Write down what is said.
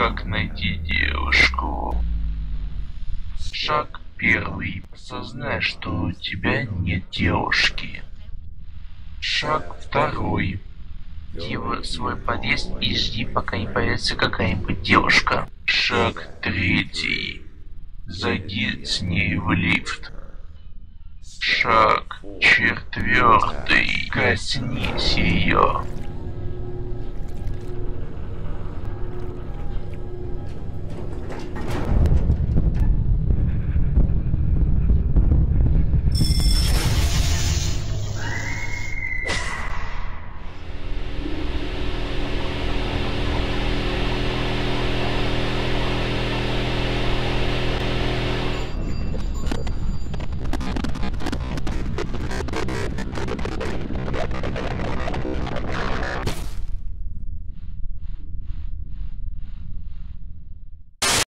Как найти девушку? Шаг первый. Осознай, что у тебя нет девушки. Шаг второй. Иди в свой подъезд и жди, пока не появится какая-нибудь девушка. Шаг третий. Зайди с ней в лифт. Шаг четвертый. Коснись ее.